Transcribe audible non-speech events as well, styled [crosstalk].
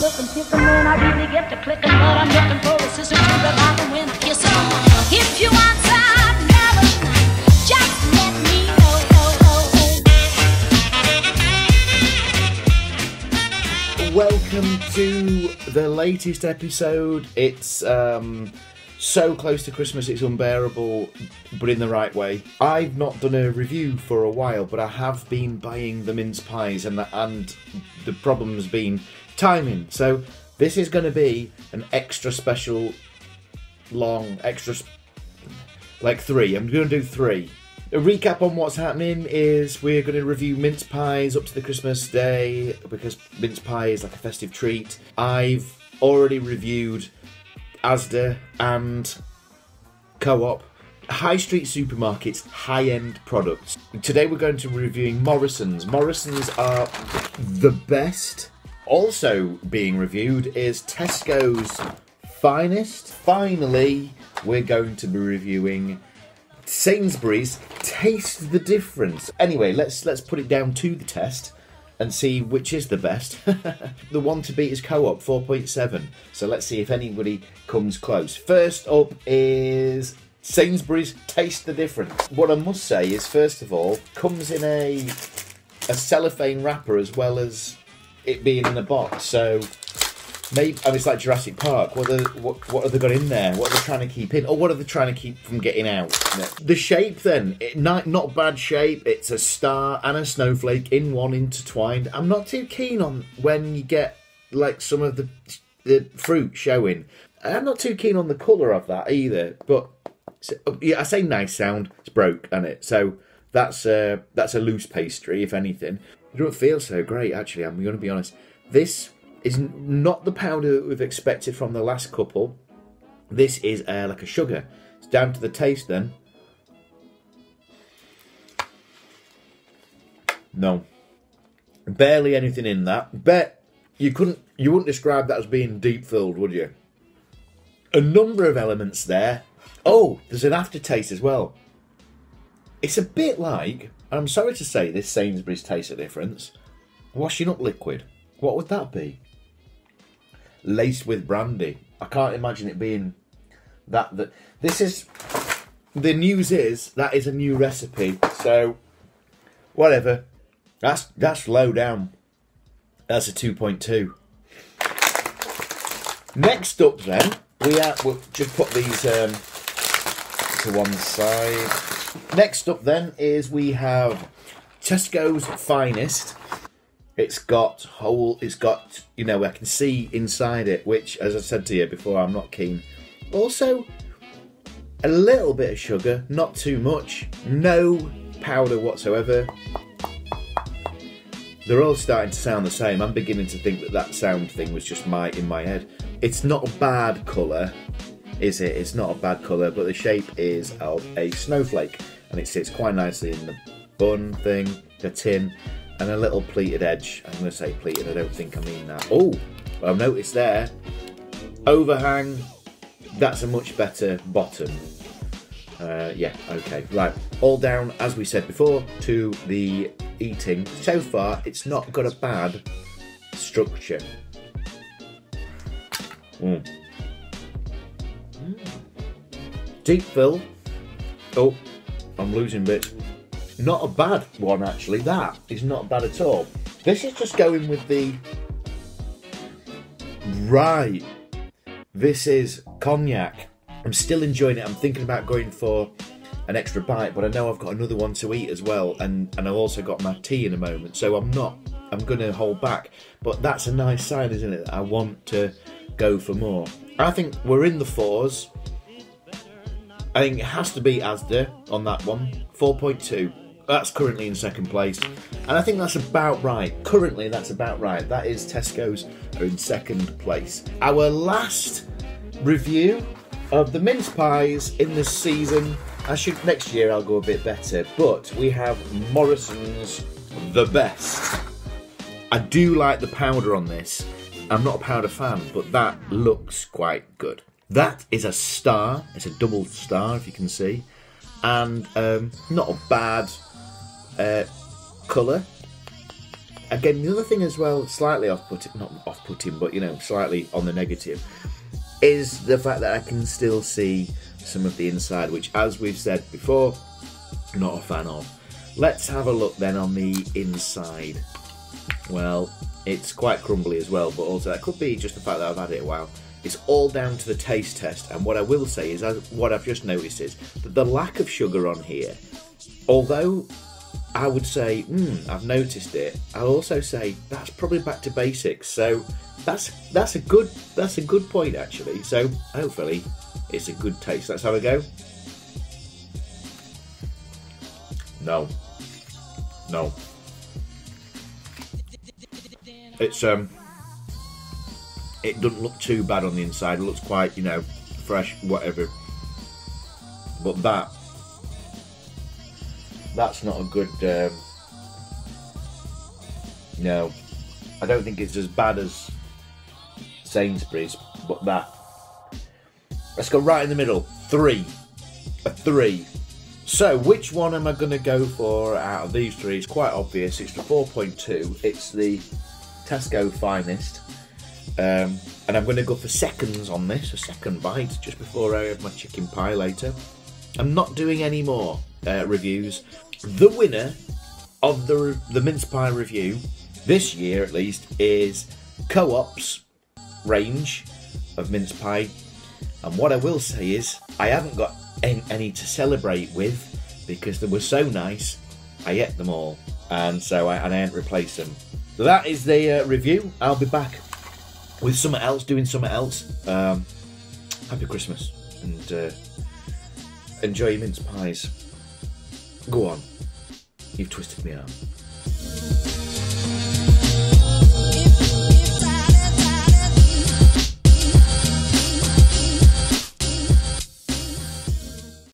Looking, kicking when I really get to clicking, but I'm looking for a sister to revive and win a kiss. If you want some never just let me know. Welcome to the latest episode. It's um, so close to Christmas, it's unbearable, but in the right way. I've not done a review for a while, but I have been buying the mince pies, and the, and the problem's been timing. So this is going to be an extra special, long, extra, like three. I'm going to do three. A recap on what's happening is we're going to review mince pies up to the Christmas day because mince pie is like a festive treat. I've already reviewed Asda and Co-op high street supermarkets high-end products. Today we're going to be reviewing Morrison's. Morrison's are the best. Also being reviewed is Tesco's finest. Finally, we're going to be reviewing Sainsbury's Taste the Difference. Anyway, let's let's put it down to the test and see which is the best. [laughs] the one to beat is Co-op 4.7. So let's see if anybody comes close. First up is Sainsbury's Taste the Difference. What I must say is first of all, comes in a a cellophane wrapper as well as it being in a box. So Maybe I mean, it's like Jurassic Park. What are what what have they got in there? What are they trying to keep in, or what are they trying to keep from getting out? The shape, then, it, not not bad shape. It's a star and a snowflake in one intertwined. I'm not too keen on when you get like some of the the fruit showing. I'm not too keen on the colour of that either. But yeah, I say nice sound. It's broke, and it so that's a that's a loose pastry, if anything. It don't feel so great actually. I'm going to be honest. This is not the powder that we've expected from the last couple. This is uh, like a sugar. It's down to the taste then. No, barely anything in that. Bet you couldn't, you wouldn't describe that as being deep filled, would you? A number of elements there. Oh, there's an aftertaste as well. It's a bit like, and I'm sorry to say this Sainsbury's taste difference, washing up liquid. What would that be? Laced with brandy. I can't imagine it being that. That this is the news is that is a new recipe. So whatever. That's that's low down. That's a two point two. Next up, then we have we'll just put these um, to one side. Next up, then is we have Tesco's finest. It's got whole. It's got you know I can see inside it, which, as I said to you before, I'm not keen. Also, a little bit of sugar, not too much. No powder whatsoever. They're all starting to sound the same. I'm beginning to think that that sound thing was just my in my head. It's not a bad colour, is it? It's not a bad colour, but the shape is of a snowflake, and it sits quite nicely in the bun thing, the tin, and a little pleated edge. I'm going to say pleated. I don't think I mean that. Oh, I've noticed there overhang. That's a much better bottom. Uh, yeah, okay, right. All down, as we said before, to the eating. So far, it's not got a bad structure. Mm. Deep fill. Oh, I'm losing bits. Not a bad one, actually. That is not bad at all. This is just going with the. Right. This is cognac. I'm still enjoying it. I'm thinking about going for an extra bite, but I know I've got another one to eat as well, and and I've also got my tea in a moment, so I'm not. I'm going to hold back, but that's a nice sign, isn't it? I want to go for more. I think we're in the fours. I think it has to be Asda on that one. 4.2. That's currently in second place. And I think that's about right. Currently, that's about right. That is Tesco's are in second place. Our last review of the mince pies in this season. I should next year I'll go a bit better, but we have Morrison's the best. I do like the powder on this. I'm not a powder fan, but that looks quite good. That is a star. It's a double star, if you can see, and um, not a bad uh, colour. again, the other thing as well, slightly off-putting, not off-putting, but you know, slightly on the negative, is the fact that I can still see some of the inside, which, as we've said before, not a fan of. Let's have a look then on the inside. Well, it's quite crumbly as well, but also that could be just the fact that I've had it a while. It's all down to the taste test, and what I will say is, what I've just noticed is that the lack of sugar on here, although I would say, hmm, I've noticed it. I'll also say that's probably back to basics. So that's that's a good that's a good point actually. So hopefully it's a good taste. Let's have a go. No. No. It's um it doesn't look too bad on the inside. It looks quite, you know, fresh, whatever. But that that's not a good um, no. I don't think it's as bad as Sainsbury's, but that let's go right in the middle. Three. A three. So, which one am I going to go for out of these three? It's quite obvious. It's the 4.2. It's the Tesco Finest. Um, and I'm going to go for seconds on this, a second bite, just before I have my chicken pie later. I'm not doing any more uh, reviews. The winner of the, the mince pie review, this year at least, is Co-op's range of mince pie. And what I will say is, I haven't got any, to celebrate with because they were so nice. I ate them all, and so I and I hadn't replaced them. That is the uh, review. I'll be back with something else, doing something else. Um, happy Christmas and uh, enjoy your mince pies. Go on. You've twisted me arm.